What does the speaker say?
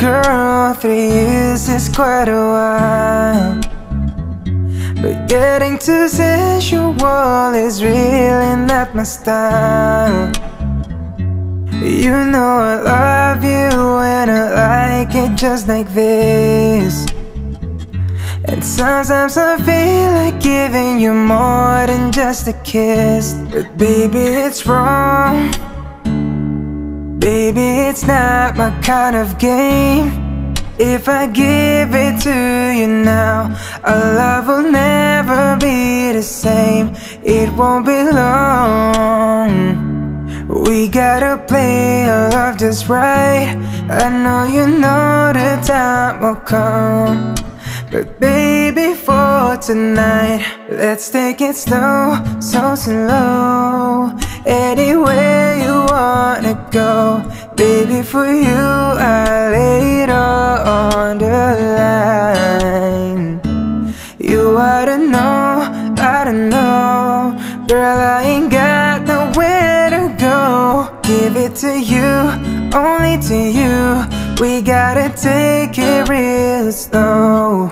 know three years is quite a while. But getting too sensual is really not my style. You know I love you and I like it just like this. And sometimes I feel like giving you more than just a kiss. But baby it's wrong Baby it's not my kind of game. If I give it to you now Our love will never be the same. It won't be long. We gotta play our love just right. I know you know the time will come. But baby, for tonight, let's take it slow, so slow. Anywhere you go, baby, for you, I lay it all on the line. You ought to know, I don't know, girl, I ain't got nowhere to go. Give it to you, only to you. We gotta take it real slow